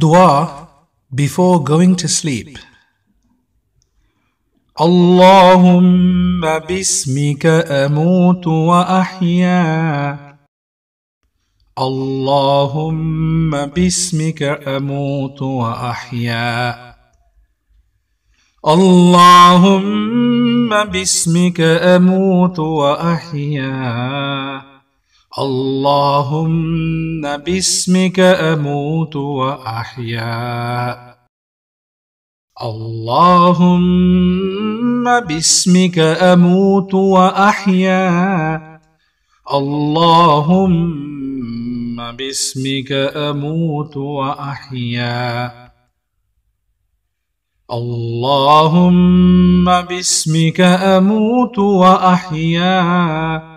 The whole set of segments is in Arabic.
Dua before going to sleep. اللهم باسمك أموت وأحيا. اللهم باسمك أموت وأحيا. اللهم باسمك أموت وأحيا. اللهم باسمك أموت وأحيا. اللهم باسمك أموت وأحيا. اللهم باسمك أموت وأحيا. اللهم باسمك أموت وأحيا.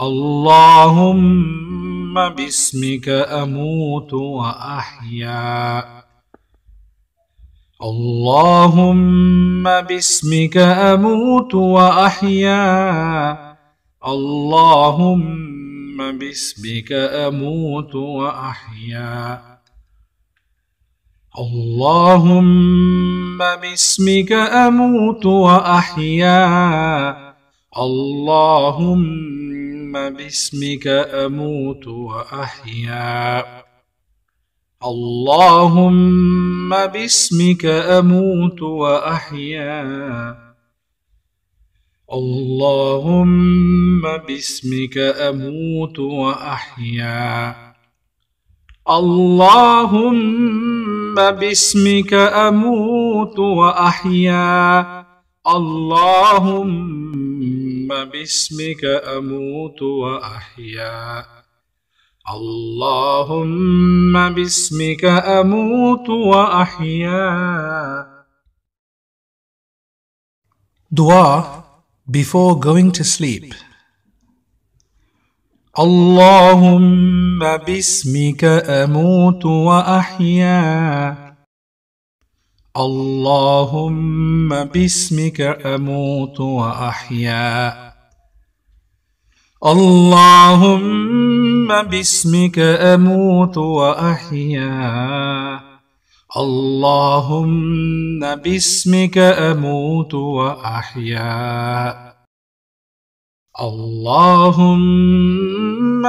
اللهم باسمك أموت وأحيا. اللهم باسمك أموت وأحيا. اللهم باسمك أموت وأحيا. اللهم باسمك أموت وأحيا. اللهم اللهم باسمك أموت وأحيا. اللهم باسمك أموت وأحيا. اللهم باسمك أموت وأحيا. اللهم باسمك أموت وأحيا. اللهم باسمك أموت وأحيا اللهم باسمك أموت وأحيا Dua before going to sleep. اللهم باسمك أموت وأحيا اللهم باسمك أموت وأحيا. اللهم باسمك أموت وأحيا. اللهم باسمك أموت وأحيا. اللهم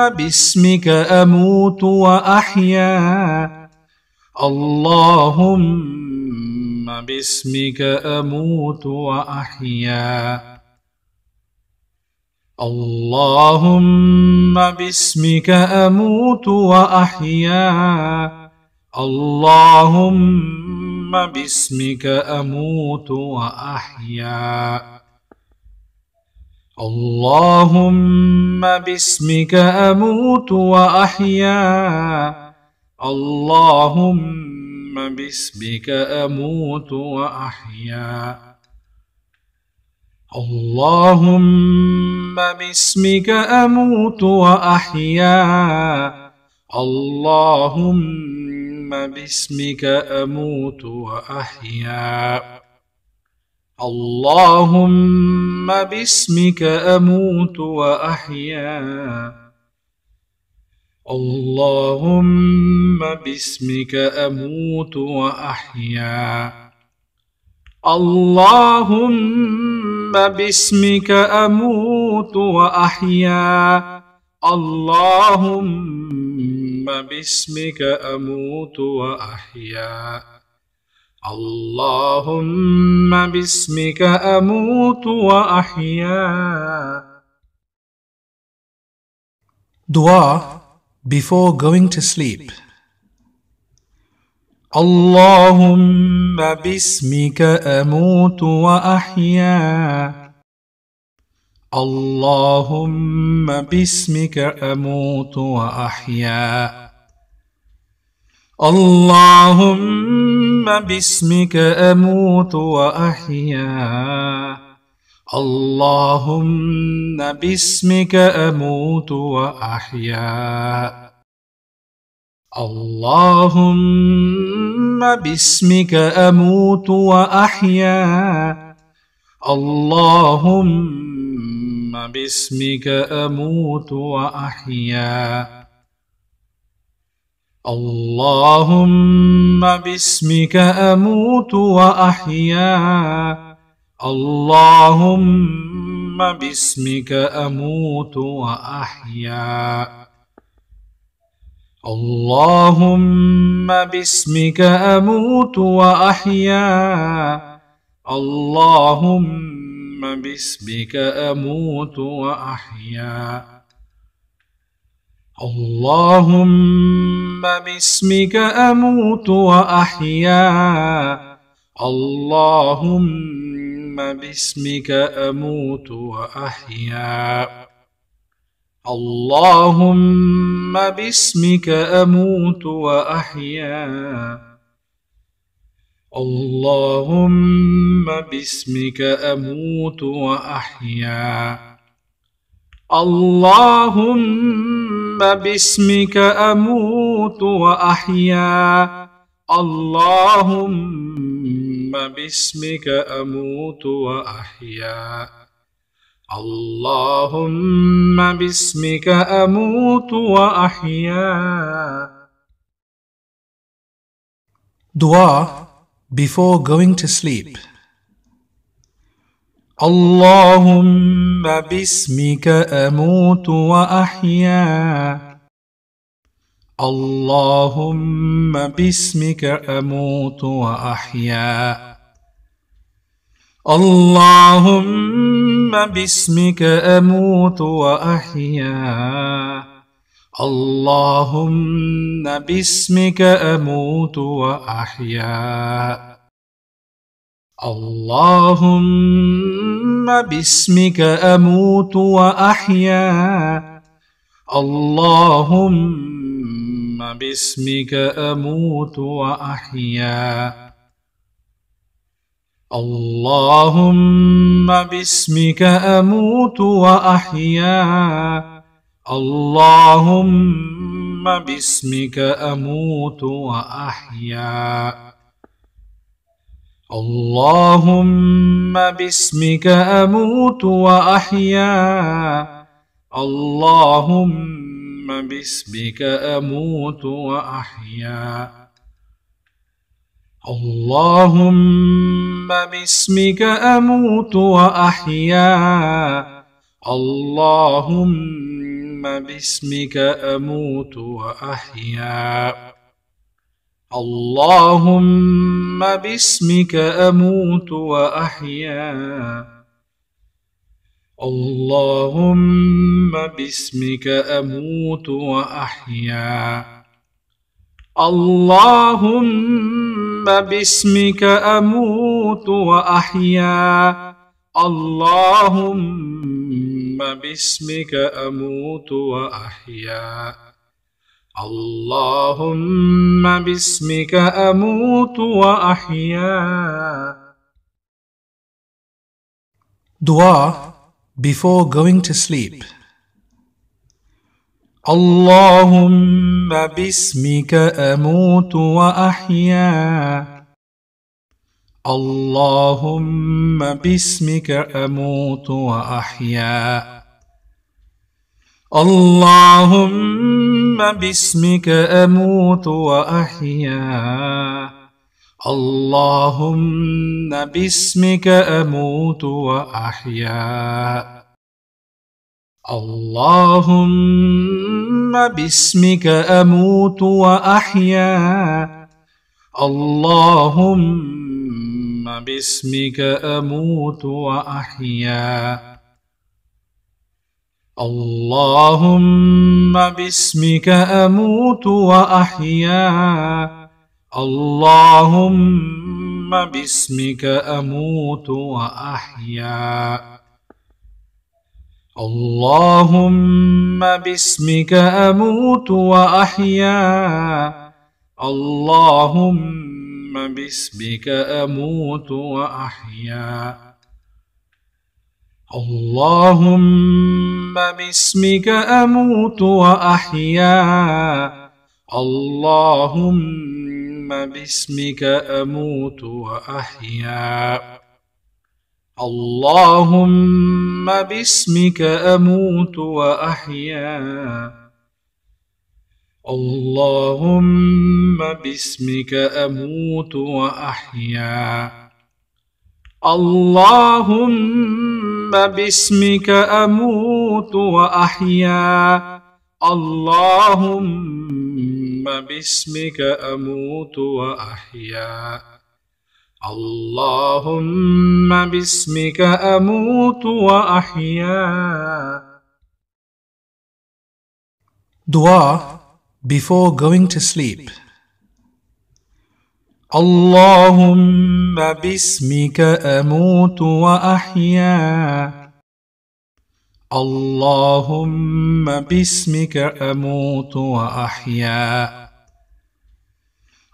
باسمك أموت وأحيا. اللهم باسمك أموت وأحيا. اللهم باسمك أموت وأحيا. اللهم باسمك أموت وأحيا. اللهم باسمك أموت وأحيا. اللهم ثم باسمك أموت وأحيا. اللهم باسمك أموت وأحيا. اللهم باسمك أموت وأحيا. اللهم باسمك أموت وأحيا. اللهم باسمك أموت وأحيا. اللهم باسمك أموت وأحيا. اللهم باسمك أموت وأحيا. اللهم باسمك أموت وأحيا. دعاء before going to sleep. اللهم باسمك أموت وأحيا اللهم باسمك أموت وأحيا اللهم باسمك أموت وأحيا اللهم باسمك أموت وأحيا. اللهم باسمك أموت وأحيا. اللهم باسمك أموت وأحيا. اللهم باسمك أموت وأحيا. اللهم باسمك أموت وأحيا. اللهم باسمك أموت وأحيا. اللهم باسمك أموت وأحيا. اللهم باسمك أموت وأحيا. اللهم اللهم باسمك أموت وأحيا. اللهم باسمك أموت وأحيا. اللهم باسمك أموت وأحيا. اللهم باسمك أموت وأحيا. اللهم باسمك أموت وأحيا اللهم باسمك أموت وأحيا Dua before going to sleep. اللهم باسمك أموت وأحيا اللهم باسمك أموت وأحيا. اللهم باسمك أموت وأحيا. اللهم باسمك أموت وأحيا. اللهم باسمك أموت وأحيا. اللهم باسمك أموت وأحيا. اللهم باسمك أموت وأحيا. اللهم باسمك أموت وأحيا. اللهم باسمك أموت وأحيا. اللهم باسمك أموت وأحيا. اللهم باسمك أموت وأحيا. اللهم باسمك أموت وأحيا. اللهم باسمك أموت وأحيا. اللهم باسمك أموت وأحيا. اللهم باسمك أموت وأحيا. اللهم باسمك أموت وأحيا. اللهم باسمك أموت وأحيا. دعاء before going to sleep. اللهم باسمك أموت وأحيا اللهم باسمك أموت وأحيا اللهم باسمك أموت وأحيا اللهم باسمك أموت وأحيا. اللهم باسمك أموت وأحيا. اللهم باسمك أموت وأحيا. اللهم باسمك أموت وأحيا. اللهم باسمك أموت وأحيا. اللهم باسمك أموت وأحيا. اللهم باسمك أموت وأحيا. اللهم باسمك أموت وأحيا. اللهم ثم باسمك أموت وأحيا. اللهم باسمك أموت وأحيا. اللهم باسمك أموت وأحيا. اللهم باسمك أموت وأحيا. اللهم باسمك أموت وأحيا. اللهم باسمك أموت وأحيا. Dua before going to sleep. اللهم باسمك أموت وأحيا. اللهم باسمك أموت وأحيا.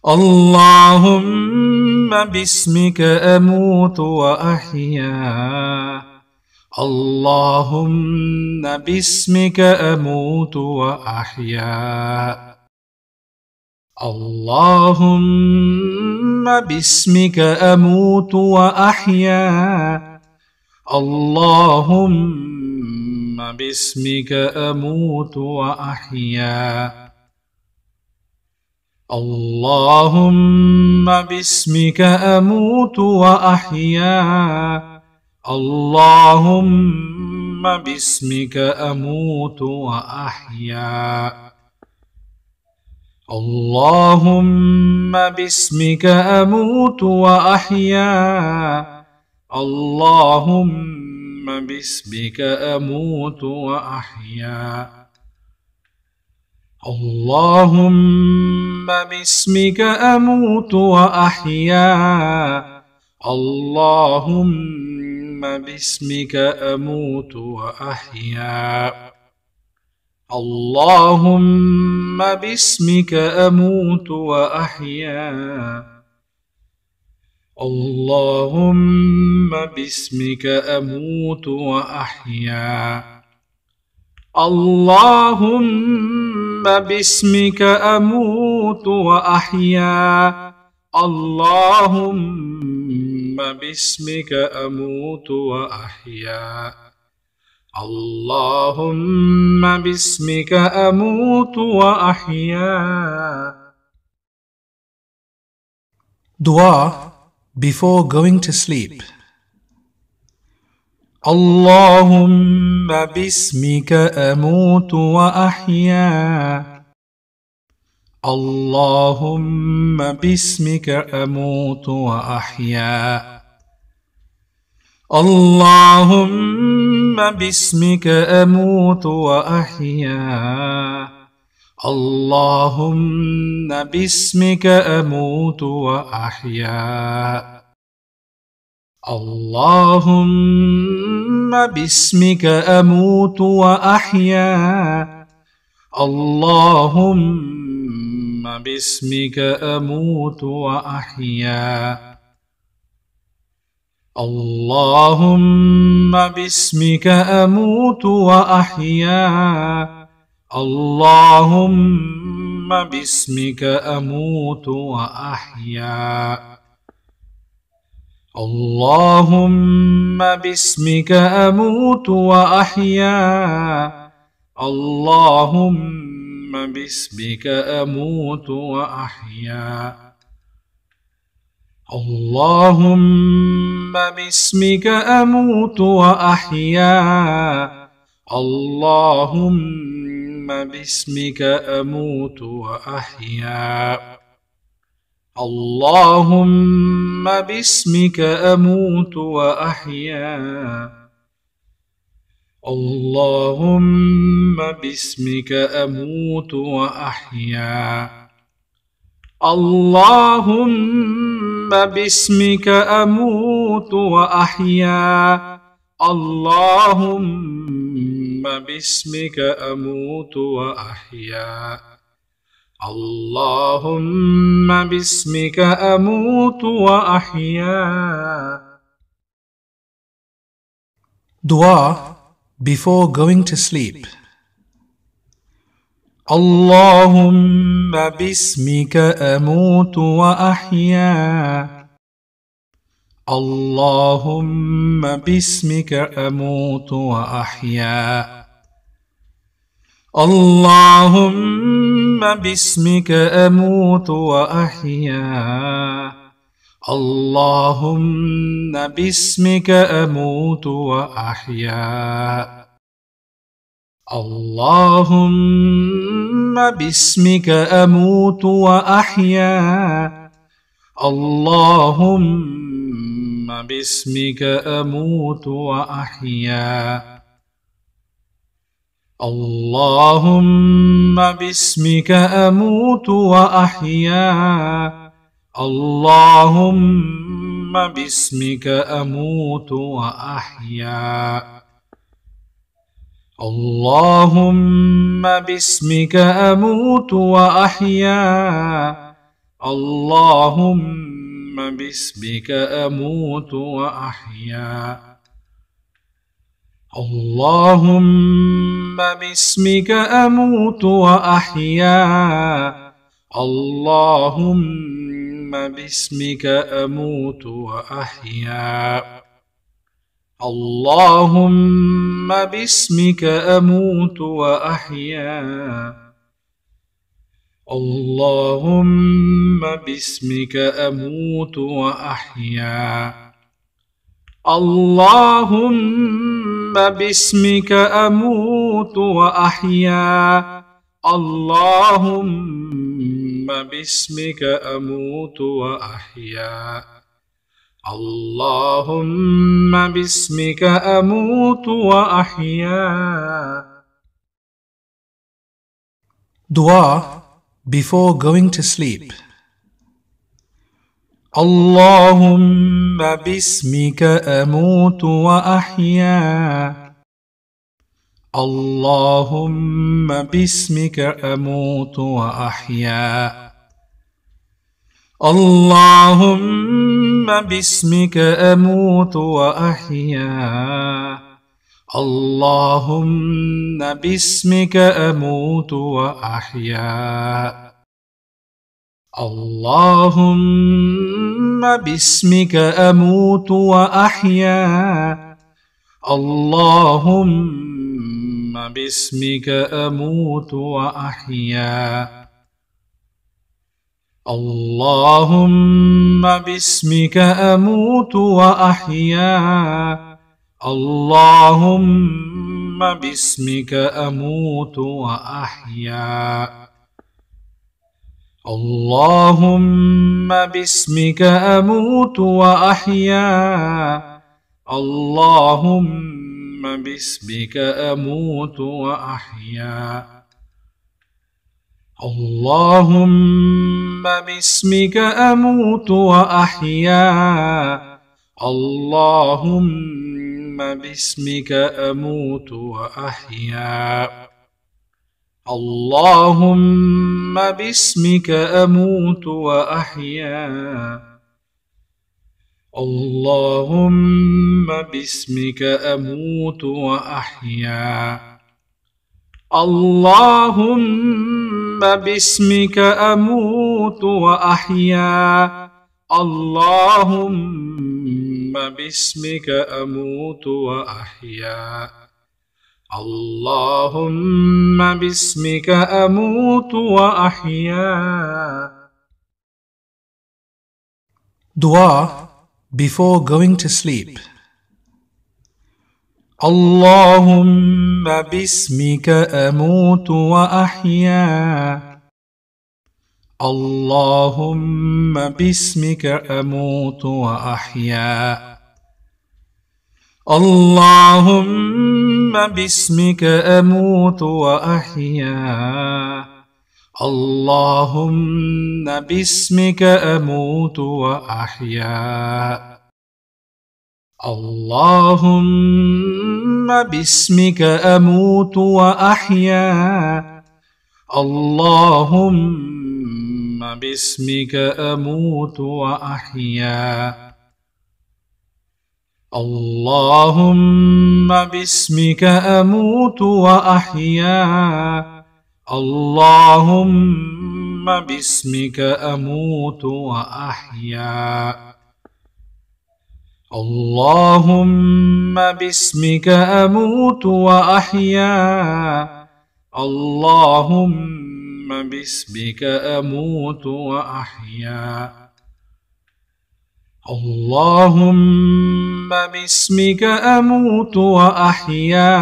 اللهم باسمك أموت وأحيا. اللهم باسمك أموت وأحيا. اللهم باسمك أموت وأحيا. اللهم باسمك أموت وأحيا. اللهم باسمك أموت وأحيا. اللهم باسمك أموت وأحيا. اللهم باسمك أموت وأحيا. اللهم ثم باسمك أموت وأحيا. اللهم باسمك أموت وأحيا. اللهم باسمك أموت وأحيا. اللهم باسمك أموت وأحيا. اللهم باسمك أموت وأحيا. اللهم باسمك أموت وأحيا. اللهم باسمك أموت وأحيا. اللهم باسمك أموت وأحيا. دعاء before going to sleep. اللهم باسمك أموت وأحيا اللهم باسمك أموت وأحيا اللهم باسمك أموت وأحيا اللهم باسمك أموت وأحيا. اللهم باسمك أموت وأحيا. اللهم باسمك أموت وأحيا. اللهم باسمك أموت وأحيا. اللهم باسمك أموت وأحيا. اللهم باسمك أموت وأحيا. اللهم باسمك أموت وأحيا. اللهم باسمك أموت وأحيا. اللهم باسمك أموت وأحيا. اللهم باسمك أموت وأحيا. اللهم باسمك أموت وأحيا. اللهم باسمك أموت وأحيا. اللهم باسمك أموت وأحيا اللهم باسمك أموت وأحيا Dua before going to sleep. اللهم باسمك أموت وأحيا اللهم باسمك أموت وأحيا اللهم باسمك أموت وأحيا اللهم باسمك أموت وأحيا اللهم باسمك أموت وأحيا اللهم باسمك أموت وأحيا. اللهم باسمك أموت وأحيا. اللهم باسمك أموت وأحيا. اللهم باسمك أموت وأحيا. اللهم باسمك أموت وأحيا. اللهم باسمك أموت وأحيا. اللهم باسمك أموت وأحيا. اللهم باسمك أموت وأحيا. اللهم باسمك أموت وأحيا. اللهم باسمك أموت وأحيا. اللهم باسمك أموت وأحيا. اللهم باسمك أموت وأحيا. دعاء before going to sleep. اللهم باسمك أموت وأحيا اللهم باسمك أموت وأحيا اللهم باسمك أموت وأحيا اللهم باسمك أموت وأحيا. اللهم باسمك أموت وأحيا. اللهم باسمك أموت وأحيا. اللهم باسمك أموت وأحيا. اللهم باسمك أموت وأحيا. اللهم باسمك أموت وأحيا. اللهم باسمك أموت وأحيا. اللهم باسمك أموت وأحيا. اللهم باسمك أموت وأحيا. اللهم باسمك أموت وأحيا. اللهم باسمك أموت وأحيا. اللهم باسمك أموت وأحيا. اللهم باسمك أموت وأحيا اللهم باسمك أموت وأحيا Dua before going to sleep. اللهم باسمك أموت وأحيا اللهم باسمك أموت وأحيا. اللهم باسمك أموت وأحيا. اللهم باسمك أموت وأحيا. اللهم باسمك أموت وأحيا. اللهم باسمك أموت وأحيا. اللهم باسمك أموت وأحيا. اللهم باسمك أموت وأحيا. اللهم باسمك أموت وأحيا. اللهم باسمك أموت وأحيا. اللهم باسمك أموت وأحيا.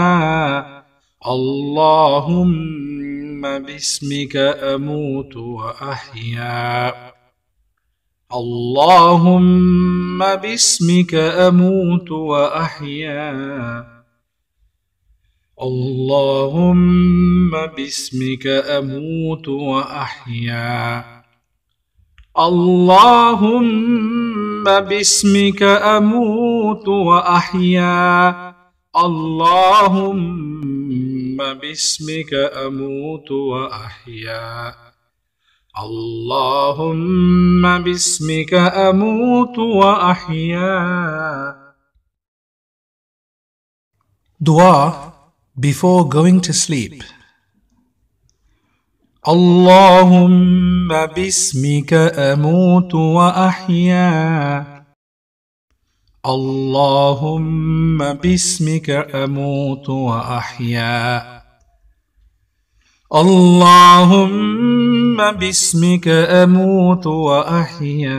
اللهم باسمك أموت وأحيا. اللهم باسمك أموت وأحيا. اللهم باسمك أموت وأحيا. اللهم باسمك أموت وأحيا. اللهم باسمك أموت وأحيا. اللهم باسمك أموت وأحيا. دعاء before going to sleep. اللهم باسمك أموت وأحيا اللهم باسمك أموت وأحيا اللهم باسمك أموت وأحيا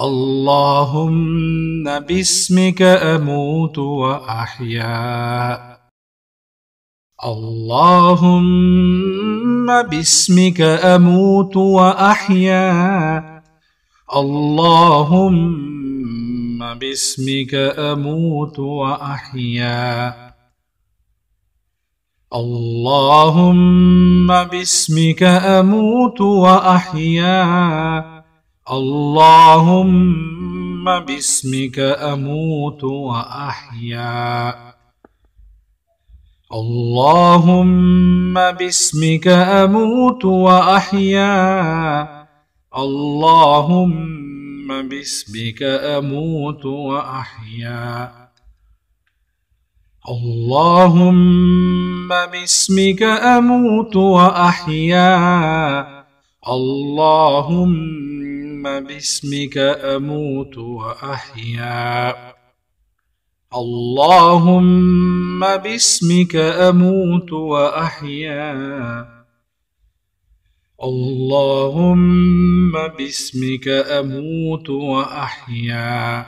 اللهم باسمك أموت وأحيا. اللهم باسمك أموت وأحيا. اللهم باسمك أموت وأحيا. اللهم باسمك أموت وأحيا. اللهم باسمك أموت وأحيا. اللهم باسمك أموت وأحيا. اللهم باسمك أموت وأحيا. اللهم باسمك أموت وأحيا. اللهم اللهم باسمك أموت وأحيا. اللهم باسمك أموت وأحيا. اللهم باسمك أموت وأحيا.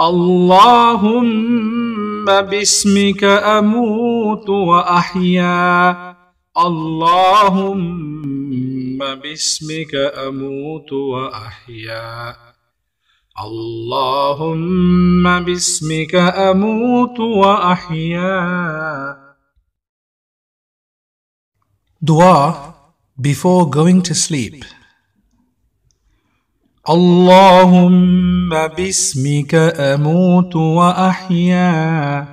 اللهم باسمك أموت وأحيا. اللهم باسمك أموت وأحيا. اللهم باسمك أموت وأحيا. Dua before going to sleep. اللهم باسمك أموت وأحيا.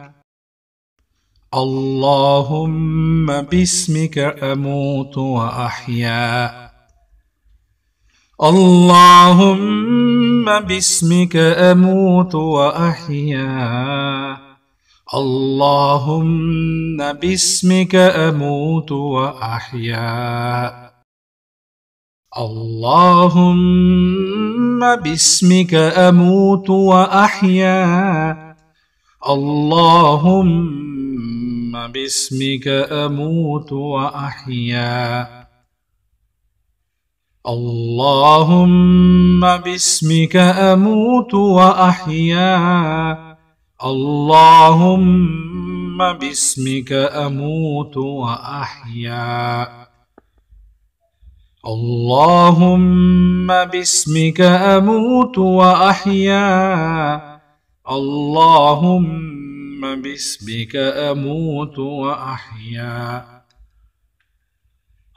اللهم باسمك أموت وأحيا. اللهم باسمك أموت وأحيا. اللهم باسمك أموت وأحيا. اللهم باسمك أموت وأحيا. اللهم باسمك أموت وأحيا. اللهم باسمك أموت وأحيا. اللهم باسمك أموت وأحيا. اللهم باسمك أموت وأحيا. اللهم باسمك أموت وأحيا.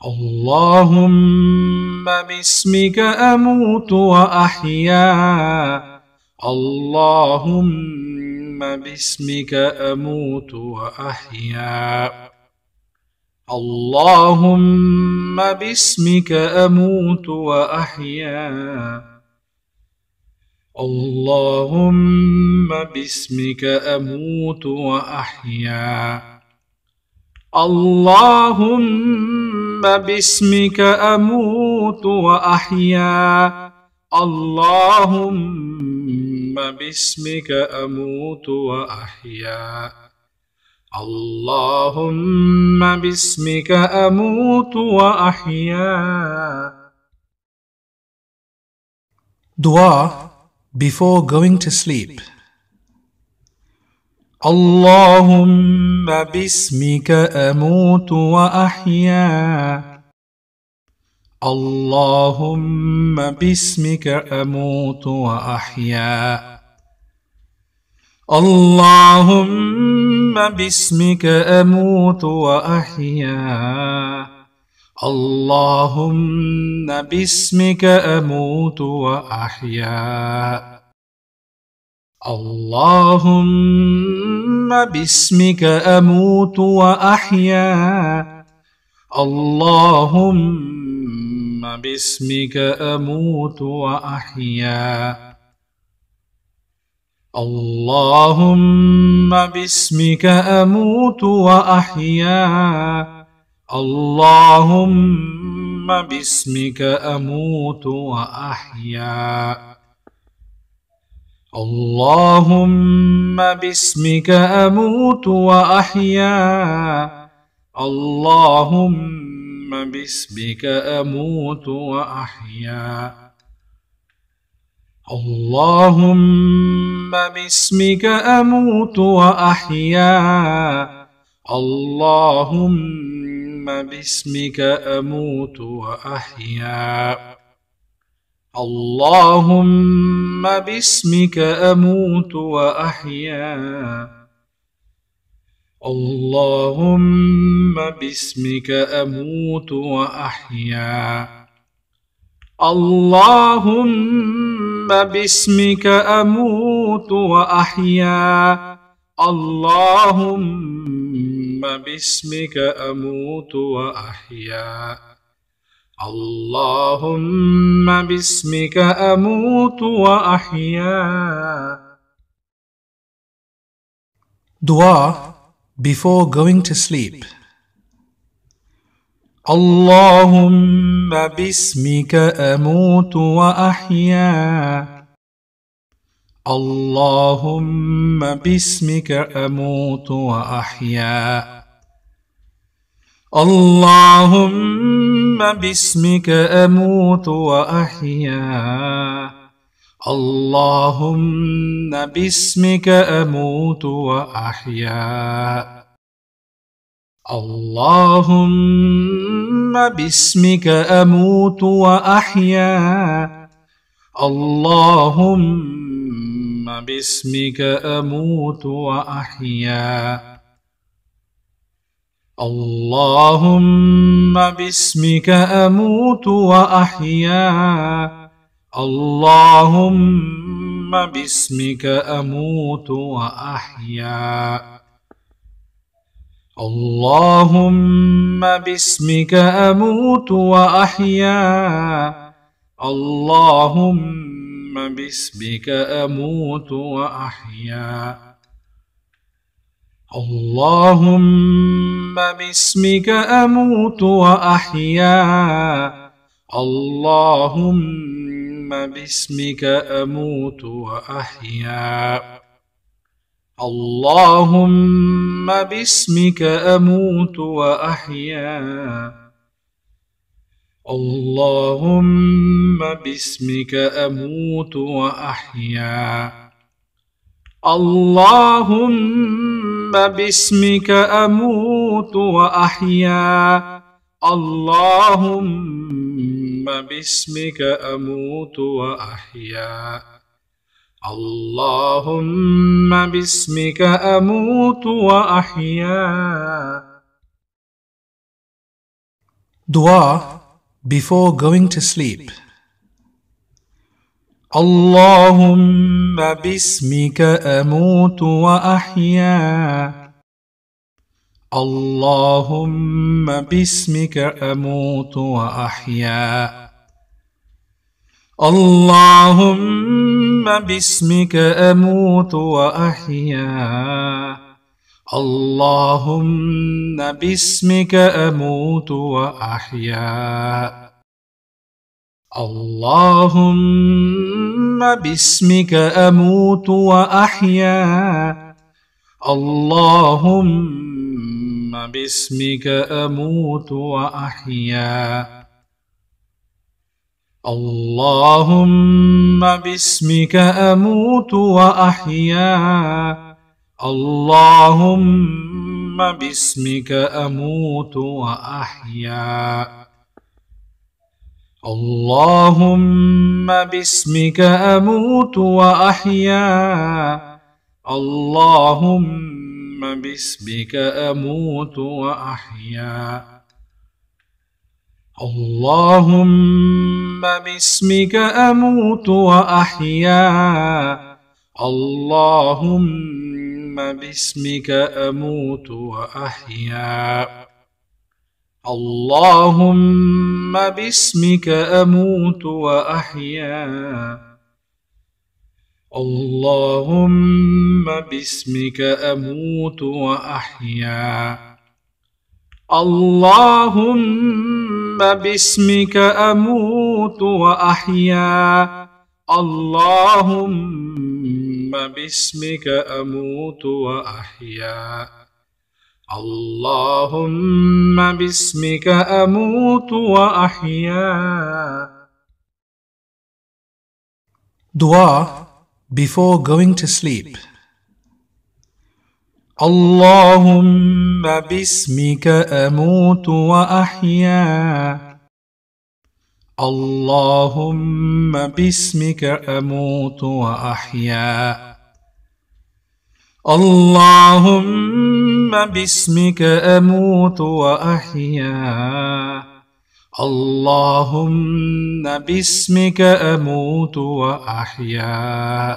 اللهم باسمك أموت وأحيا. اللهم باسمك أموت وأحيا. اللهم باسمك أموت وأحيا. اللهم باسمك أموت وأحيا. اللهم باسمك أموت وأحيا. اللهم باسمك أموت وأحيا. اللهم باسمك أموت وأحيا. دعاء before going to sleep. اللهم باسمك أموت وأحيا اللهم باسمك أموت وأحيا اللهم باسمك أموت وأحيا اللهم باسمك أموت وأحيا. اللهم باسمك أموت وأحيا. اللهم باسمك أموت وأحيا. اللهم باسمك أموت وأحيا. اللهم باسمك أموت وأحيا. اللهم باسمك أموت وأحيا. اللهم باسمك أموت وأحيا. اللهم باسمك أموت وأحيا. اللهم اللهم باسمك أموت وأحيا. اللهم باسمك أموت وأحيا. اللهم باسمك أموت وأحيا. اللهم باسمك أموت وأحيا. اللهم باسمك أموت وأحيا اللهم باسمك أموت وأحيا Dua before going to sleep. اللهم باسمك أموت وأحيا اللهم باسمك أموت وأحيا. اللهم باسمك أموت وأحيا. اللهم باسمك أموت وأحيا. اللهم باسمك أموت وأحيا. اللهم باسمك أموت وأحيا. اللهم باسمك أموت وأحيا. اللهم باسمك أموت وأحيا. اللهم باسمك أموت وأحيا. اللهم ثم باسمك. أموت وأحيا. اللهم باسمك أموت وأحيا. اللهم باسمك أموت وأحيا. اللهم باسمك أموت وأحيا. اللهم باسمك أموت وأحيا. اللهم باسمك أموت وأحيا. اللهم باسمك أموت وأحيا. اللهم باسمك أموت وأحيا. دعاء before going to sleep. اللهم باسمك أموت وأحيا اللهم باسمك أموت وأحيا اللهم باسمك أموت وأحيا اللهم باسمك أموت وأحيا. اللهم باسمك أموت وأحيا. اللهم باسمك أموت وأحيا. اللهم باسمك أموت وأحيا. اللهم باسمك أموت وأحيا. اللهم باسمك أموت وأحيا. اللهم باسمك أموت وأحيا. اللهم باسمك أموت وأحيا. اللهم اللهم باسمك أموت وأحيا. اللهم باسمك أموت وأحيا. اللهم باسمك أموت وأحيا. اللهم باسمك أموت وأحيا. اللهم باسمك أموت وأحيا. اللهم باسمك أموت وأحيا. Dua before going to sleep. اللهم باسمك أموت وأحيا. اللهم باسمك أموت وأحيا. اللهم باسمك أموت وأحيا. اللهم باسمك أموت وأحيا.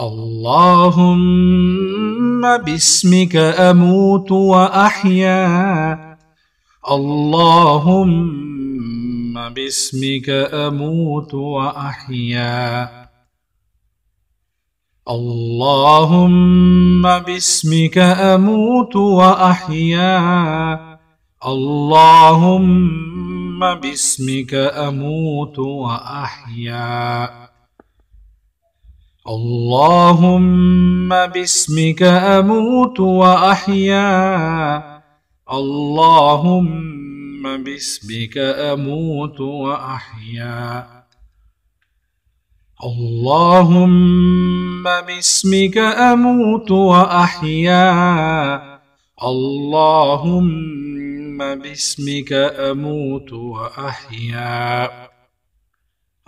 اللهم باسمك أموت وأحيا. اللهم باسمك أموت وأحيا. اللهم باسمك أموت وأحيا. اللهم باسمك أموت وأحيا. اللهم باسمك أموت وأحيا. اللهم باسمك أموت وأحيا. اللهم باسمك أموت وأحيا. اللهم باسمك أموت وأحيا.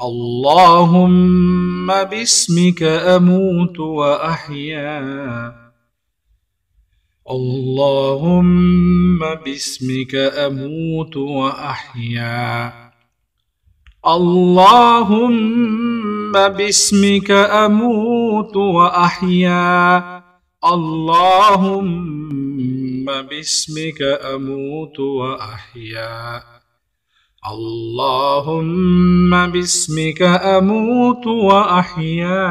اللهم باسمك أموت وأحيا. اللهم باسمك أموت وأحيا. اللهم باسمك أموت وأحيا. اللهم باسمك أموت وأحيا. اللهم باسمك أموت وأحيا.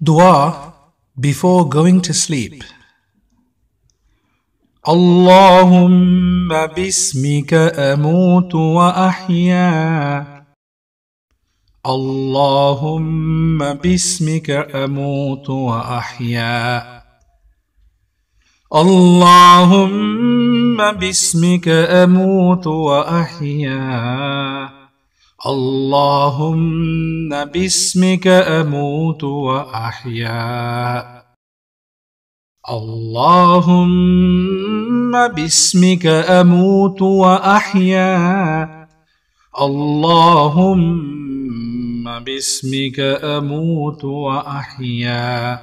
Dua before going to sleep. اللهم باسمك أموت وأحيا اللهم باسمك أموت وأحيا اللهم باسمك أموت وأحيا اللهم باسمك أموت وأحيا. اللهم باسمك أموت وأحيا. اللهم باسمك أموت وأحيا.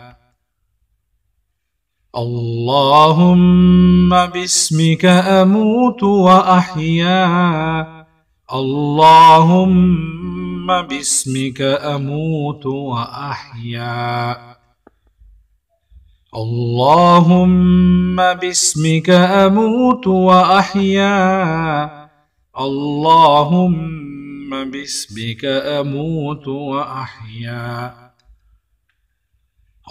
اللهم باسمك أموت وأحيا. اللهم باسمك أموت وأحيا. اللهم باسمك أموت وأحيا. اللهم باسمك أموت وأحيا.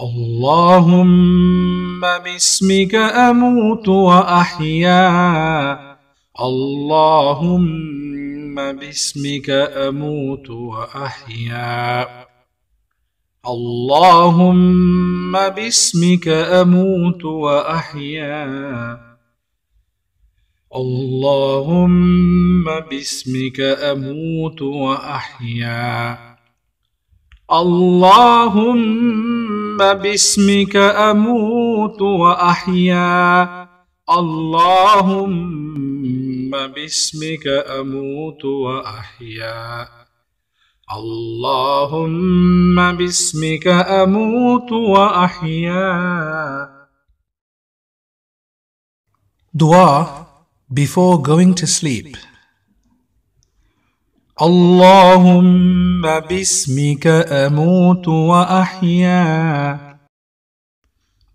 اللهم باسمك أموت وأحيا. اللهم ثم باسمك أموت وأحيا. اللهم باسمك أموت وأحيا. اللهم باسمك أموت وأحيا. اللهم باسمك أموت وأحيا. اللهم باسمك أموت وأحيا. اللهم باسمك أموت وأحيا. Dua before going to sleep. اللهم باسمك أموت وأحيا.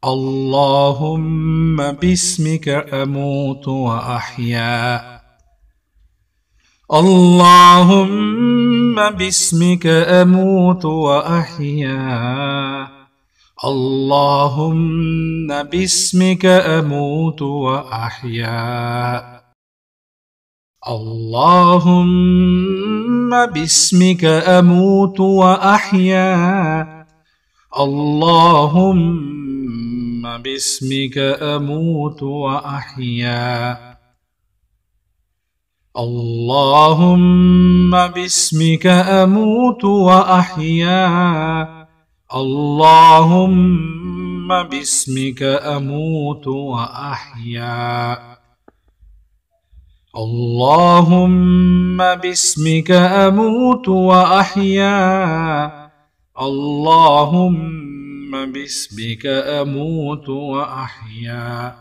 اللهم باسمك أموت وأحيا اللهم باسمك أموت وأحيا اللهم باسمك أموت وأحيا اللهم باسمك أموت وأحيا اللهم باسمك أموت وأحيا. اللهم باسمك أموت وأحيا. اللهم باسمك أموت وأحيا. اللهم باسمك أموت وأحيا. اللهم باسمك أموت وأحيا.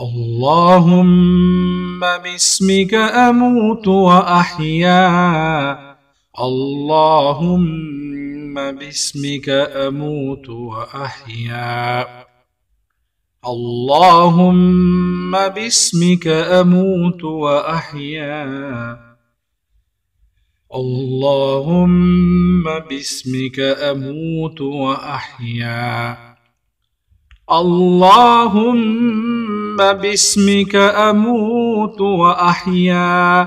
اللهم باسمك أموت وأحيا. اللهم باسمك أموت وأحيا. اللهم باسمك أموت وأحيا. اللهم باسمك أموت وأحيا. اللهم باسمك أموت وأحيا.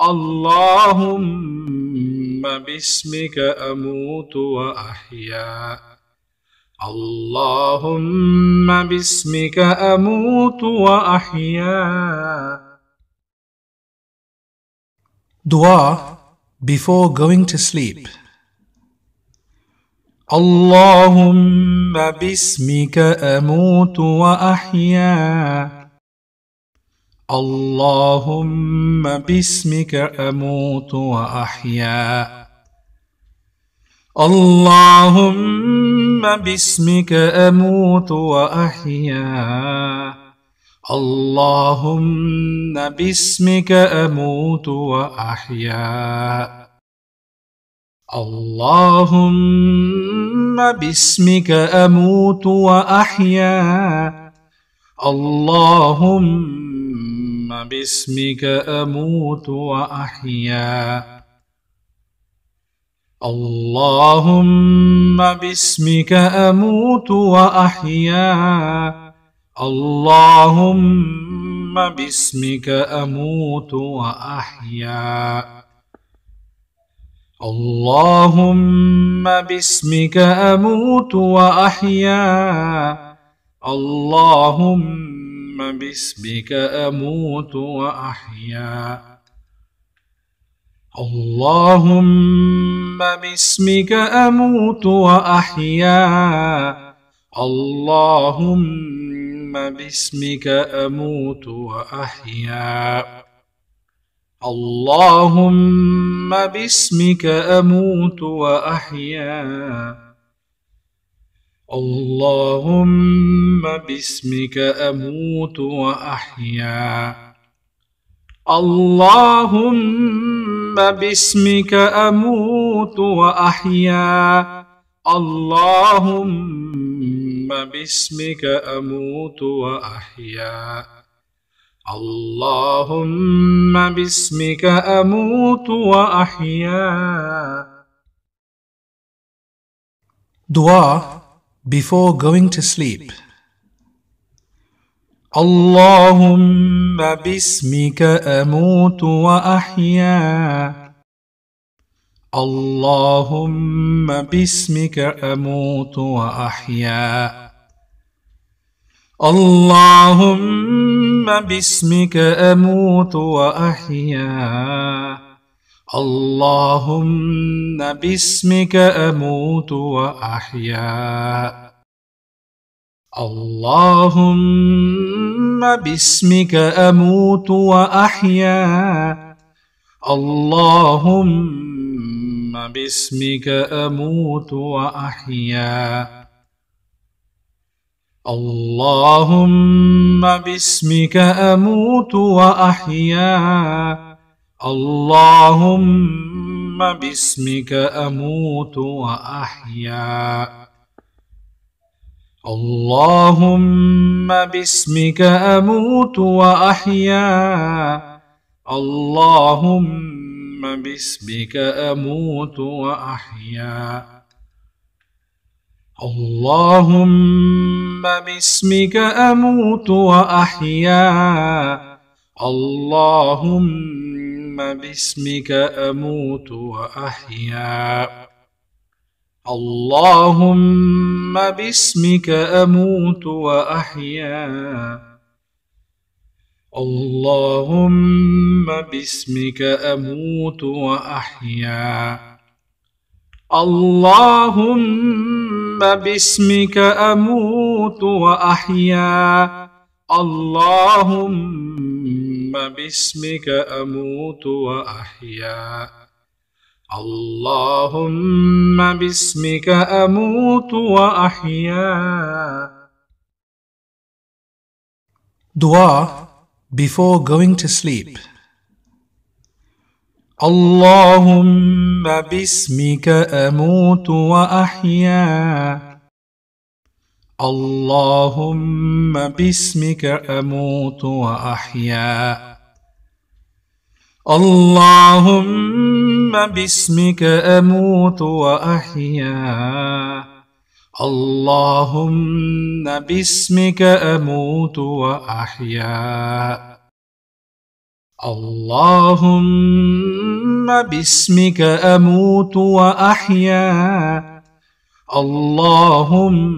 اللهم باسمك أموت وأحيا. اللهم باسمك أموت وأحيا. دعاء before going to sleep. اللهم باسمك أموت وأحيا اللهم باسمك أموت وأحيا اللهم باسمك أموت وأحيا اللهم باسمك أموت وأحيا. اللهم باسمك أموت وأحيا. اللهم باسمك أموت وأحيا. اللهم باسمك أموت وأحيا. اللهم باسمك أموت وأحيا. اللهم باسمك أموت وأحيا. اللهم باسمك أموت وأحيا. اللهم باسمك أموت وأحيا. اللهم اللهم باسمك أموت وأحيا. اللهم باسمك أموت وأحيا. اللهم باسمك أموت وأحيا. اللهم باسمك أموت وأحيا. اللهم باسمك أموت وأحيا. اللهم باسمك أموت وأحيا. Dua before going to sleep. اللهم باسمك أموت وأحيا. اللهم باسمك أموت وأحيا اللهم باسمك أموت وأحيا اللهم باسمك أموت وأحيا اللهم باسمك أموت وأحيا اللهم باسمك أموت وأحيا. اللهم باسمك أموت وأحيا. اللهم باسمك أموت وأحيا. اللهم باسمك أموت وأحيا. اللهم باسمك أموت وأحيا. اللهم باسمك أموت وأحيا. اللهم باسمك أموت وأحيا. اللهم باسمك أموت وأحيا. اللهم باسمك أموت وأحيا. اللهم باسمك أموت وأحيا. اللهم باسمك أموت وأحيا. اللهم باسمك أموت وأحيا. دعاء before going to sleep. اللهم باسمك أموت وأحيا اللهم باسمك أموت وأحيا اللهم باسمك أموت وأحيا اللهم باسمك أموت وأحيا. اللهم باسمك أموت وأحيا. اللهم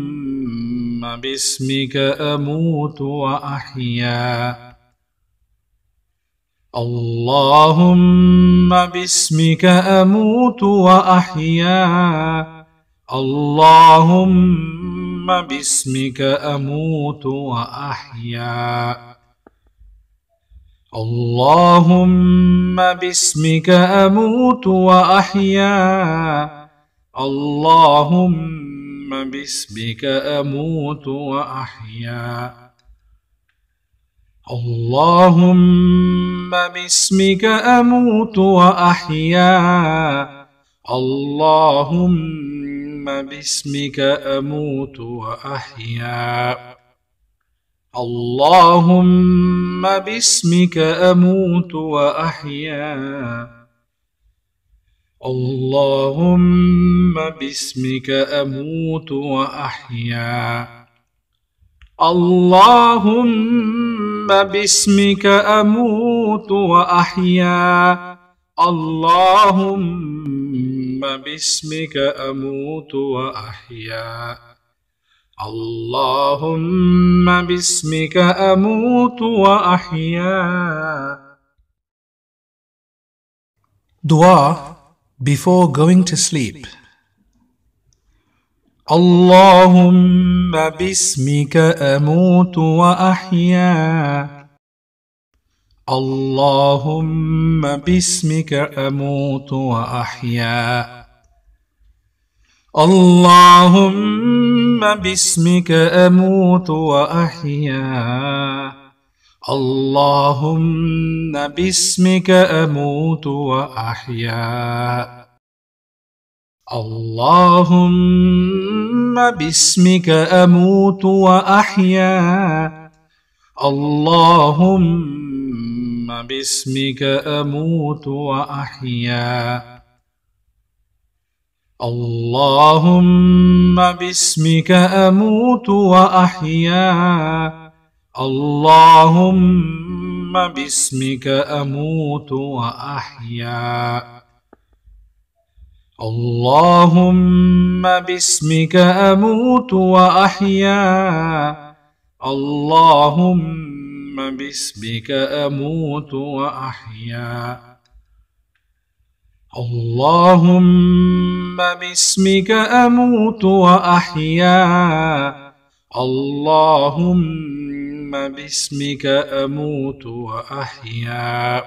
باسمك أموت وأحيا. اللهم باسمك أموت وأحيا. اللهم باسمك أموت وأحيا. اللهم باسمك أموت وأحيا. اللهم باسمك أموت وأحيا. اللهم باسمك أموت وأحيا. اللهم اللهم باسمك أموت وأحيا. اللهم باسمك أموت وأحيا. اللهم باسمك أموت وأحيا. اللهم باسمك أموت وأحيا. اللهم باسمك أموت وأحيا اللهم باسمك أموت وأحيا Dua before going to sleep. اللهم باسمك أموت وأحيا اللهم باسمك أموت وأحيا اللهم باسمك أموت وأحيا اللهم باسمك أموت وأحيا اللهم باسمك أموت وأحيا اللهم باسمك أموت وأحيا. اللهم باسمك أموت وأحيا. اللهم باسمك أموت وأحيا. اللهم باسمك أموت وأحيا. اللهم باسمك أموت وأحيا. اللهم باسمك أموت وأحيا. اللهم باسمك أموت وأحيا.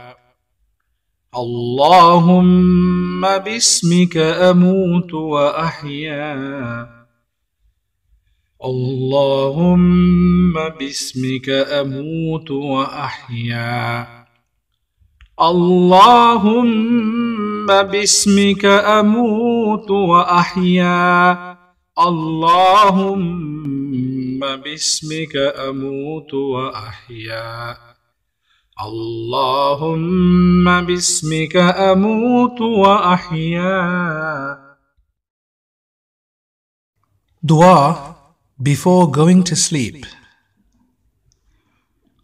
اللهم باسمك أموت وأحيا. اللهم باسمك أموت وأحيا. اللهم باسمك أموت وأحيا. اللهم باسمك أموت وأحيا. اللهم باسمك أموت وأحيا. دعاء before going to sleep.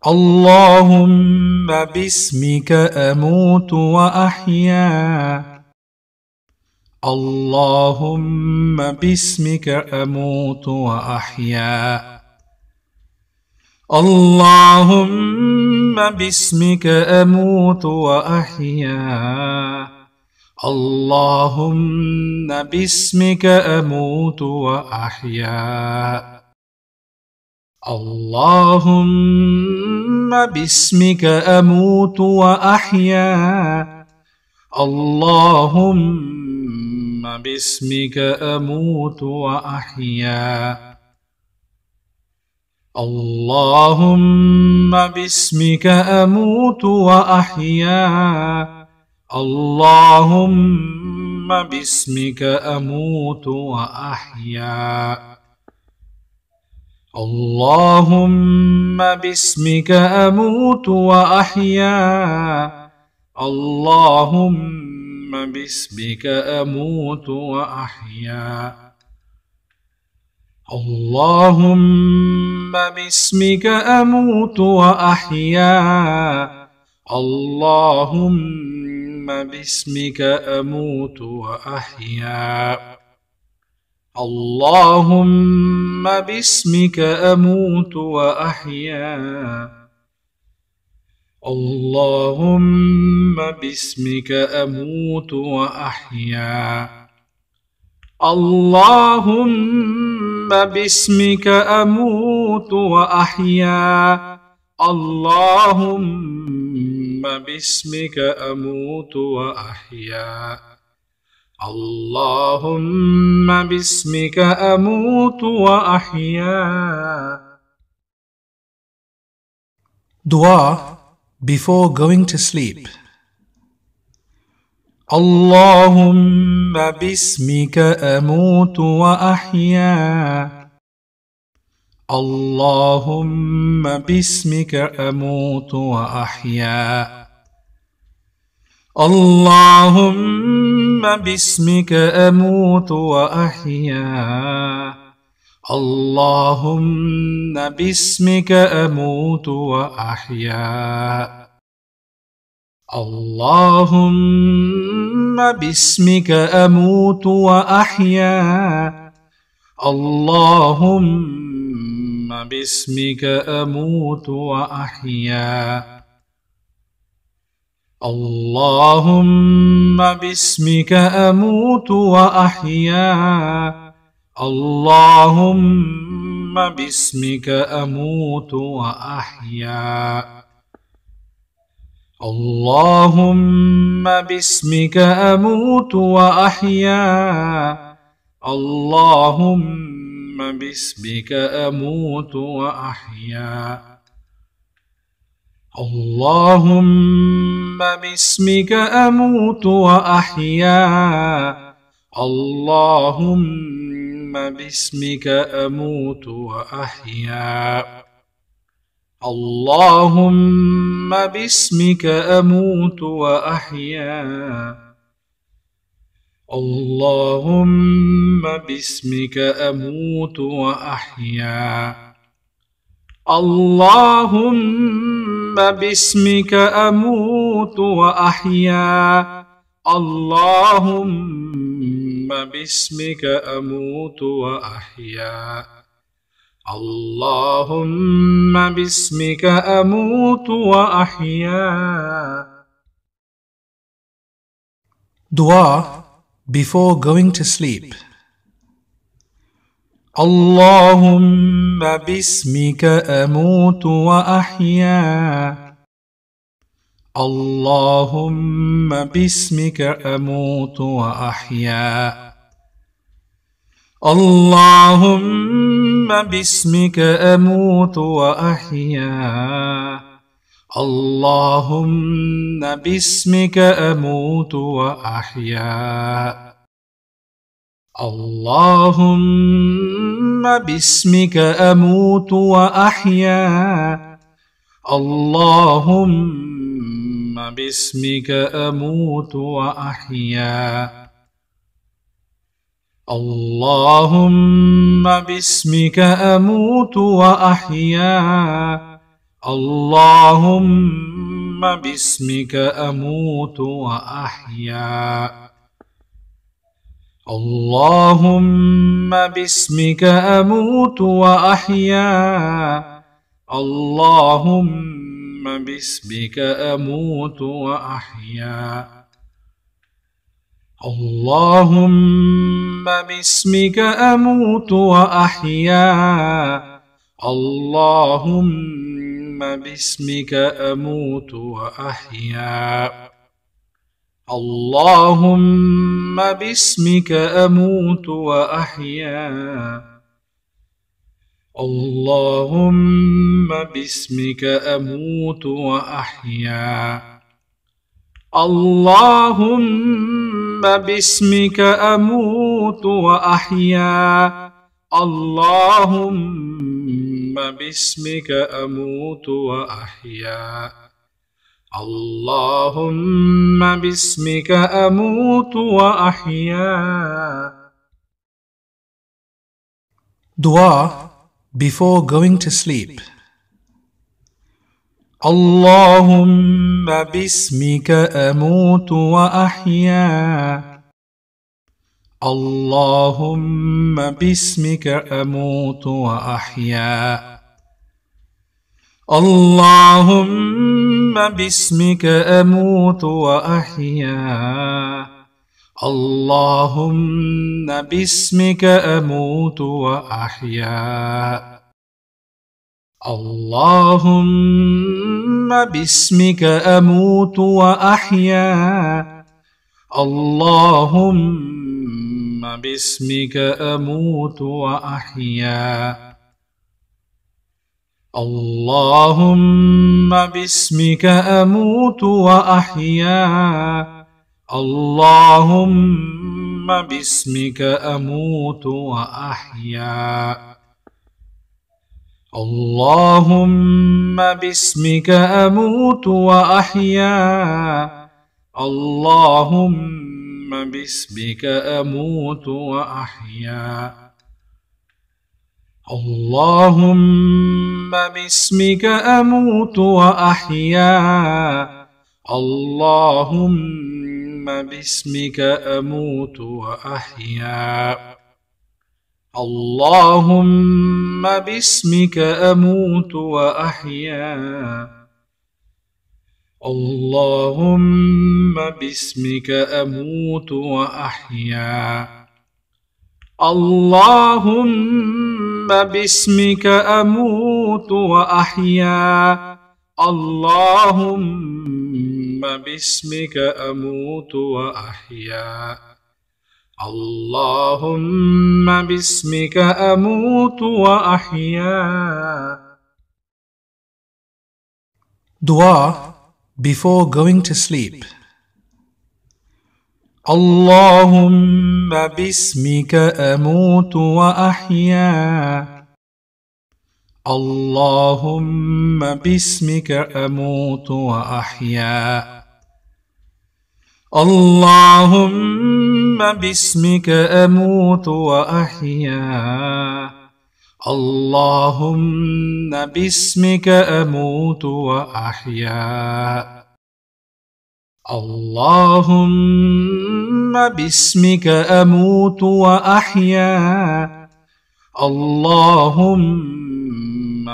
اللهم باسمك أموت وأحيا اللهم باسمك أموت وأحيا اللهم باسمك أموت وأحيا اللهم باسمك أموت وأحيا. اللهم باسمك أموت وأحيا. اللهم باسمك أموت وأحيا. اللهم باسمك أموت وأحيا. اللهم باسمك أموت وأحيا. اللهم باسمك أموت وأحيا. اللهم باسمك أموت وأحيا. اللهم باسمك أموت وأحيا. اللهم ثم باسمك أموت واحيا. اللهم باسمك أموت واحيا. اللهم باسمك أموت واحيا. اللهم باسمك أموت واحيا. اللهم باسمك أموت وأحيا. اللهم باسمك أموت وأحيا. Dua before going to sleep. اللهم باسمك أموت وأحيا. اللهم باسمك أموت وأحيا. اللهم باسمك أموت وأحيا. اللهم باسمك أموت وأحيا. اللهم باسمك أموت وأحيا. اللهم باسمك أموت وأحيا. اللهم باسمك أموت وأحيا. اللهم باسمك أموت وأحيا. اللهم باسمك أموت وأحيا. اللهم ثم باسمك أموت وأحيا. اللهم باسمك أموت وأحيا. اللهم باسمك أموت وأحيا. اللهم باسمك أموت وأحيا. اللهم باسمك أموت وأحيا. اللهم باسمك أموت وأحيا. اللهم باسمك أموت وأحيا. اللهم باسمك أموت وأحيا. Dua before going to sleep. اللهم باسمك أموت وأحيا اللهم باسمك أموت وأحيا اللهم باسمك أموت وأحيا اللهم باسمك أموت وأحيا. اللهم باسمك أموت وأحيا. اللهم باسمك أموت وأحيا. اللهم باسمك أموت وأحيا. اللهم باسمك أموت وأحيا. اللهم باسمك أموت وأحيا. اللهم باسمك أموت وأحيا. اللهم باسمك أموت وأحيا. اللهم ثم باسمك أموت وأحيا. اللهم باسمك أموت وأحيا. اللهم باسمك أموت وأحيا. اللهم باسمك أموت وأحيا. اللهم باسمك أموت وأحيا اللهم باسمك أموت وأحيا Dua before going to sleep. اللهم باسمك أموت وأحيا اللهم باسمك أموت وأحيا. اللهم باسمك أموت وأحيا. اللهم باسمك أموت وأحيا. اللهم باسمك أموت وأحيا. اللهم باسمك أموت وأحيا. اللهم باسمك أموت وأحيا. اللهم باسمك أموت وأحيا. اللهم باسمك أموت وأحيا. اللهم باسمك أموت وأحيا. اللهم باسمك أموت وأحيا. اللهم باسمك أموت وأحيا. اللهم باسمك أموت وأحيا. اللهم باسمك أموت وأحيا. اللهم باسمك أموت وأحيا. اللهم باسمك أموت وأحيا. اللهم باسمك أموت وأحيا. دعاء before going to sleep. اللهم باسمك أموت وأحيا اللهم باسمك أموت وأحيا اللهم باسمك أموت وأحيا اللهم باسمك أموت وأحيا. اللهم باسمك أموت وأحيا. اللهم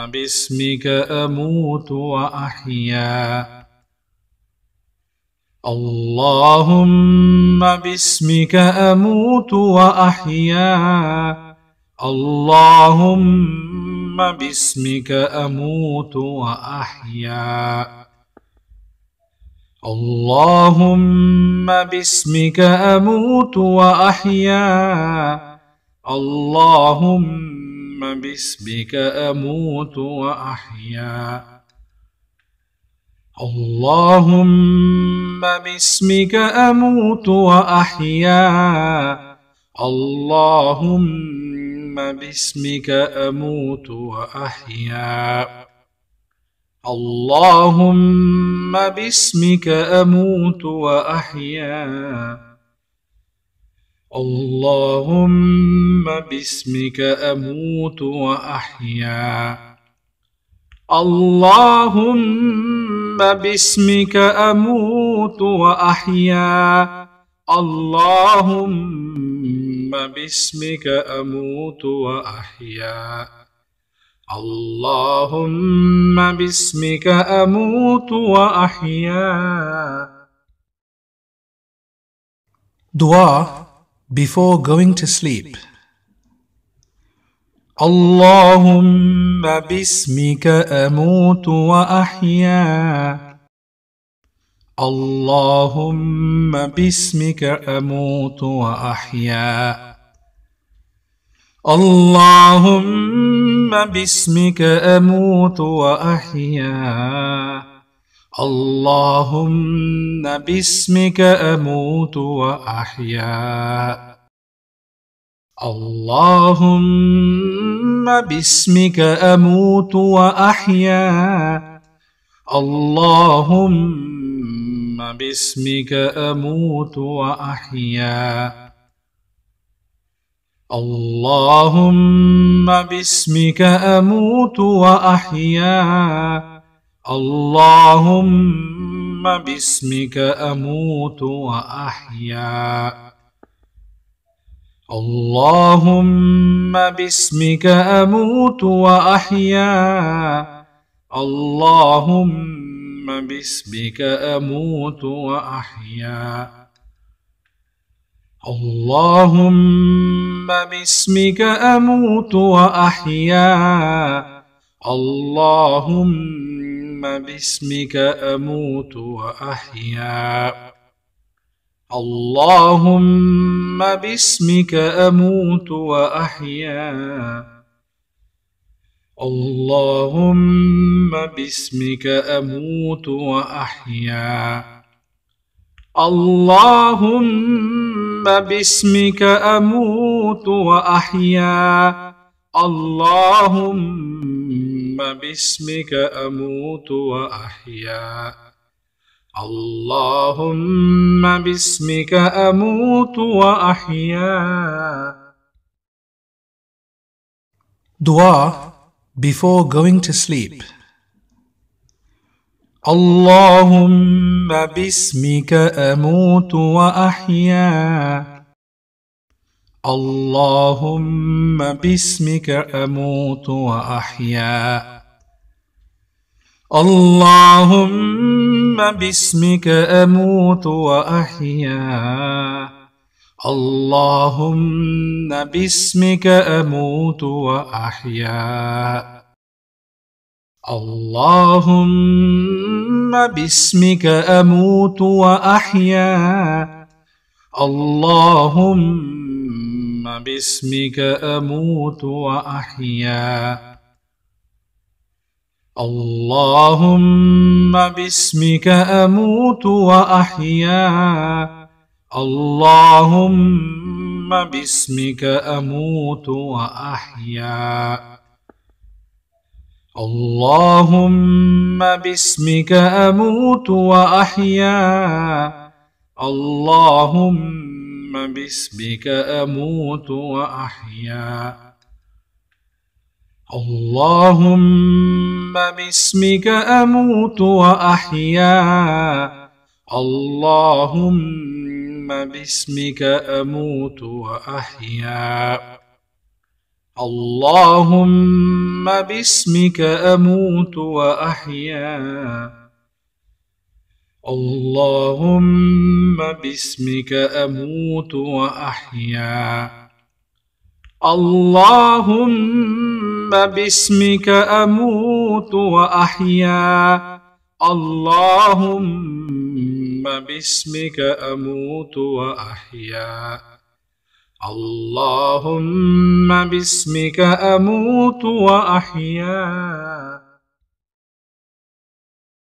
باسمك أموت وأحيا. اللهم باسمك أموت وأحيا. اللهم باسمك أموت وأحيا. اللهم باسمك أموت وأحيا. اللهم باسمك أموت وأحيا. اللهم باسمك أموت وأحيا. اللهم ثم باسمك أموت وأحيا. اللهم باسمك أموت وأحيا. اللهم باسمك أموت وأحيا. اللهم باسمك أموت وأحيا. اللهم باسمك أموت وأحيا اللهم باسمك أموت وأحيا Dua before going to sleep. اللهم باسمك أموت وأحيا اللهم باسمك أموت وأحيا. اللهم باسمك أموت وأحيا. اللهم باسمك أموت وأحيا. اللهم باسمك أموت وأحيا. اللهم باسمك أموت وأحيا. اللهم باسمك أموت وأحيا. اللهم باسمك أموت وأحيا. اللهم باسمك أموت وأحيا. اللهم باسمك أموت وأحيا. اللهم باسمك أموت وأحيا. اللهم باسمك أموت وأحيا. اللهم باسمك أموت وأحيا. اللهم باسمك أموت وأحيا. اللهم باسمك أموت وأحيا. اللهم باسمك أموت وأحيا. اللهم باسمك أموت وأحيا. دعاء before going to sleep. اللهم باسمك أموت وأحيا اللهم باسمك أموت وأحيا اللهم باسمك أموت وأحيا اللهم باسمك أموت وأحيا. اللهم باسمك أموت وأحيا. اللهم باسمك أموت وأحيا. اللهم باسمك أموت وأحيا. اللهم باسمك أموت وأحيا. اللهم باسمك أموت وأحيا. اللهم باسمك أموت وأحيا. اللهم باسمك أموت وأحيا. اللهم باسمك أموت وأحيا. اللهم باسمك أموت وأحيا. اللهم باسمك أموت وأحيا. اللهم باسمك أموت وأحيا. اللهم باسمك أموت وأحيا. اللهم باسمك أموت وأحيا.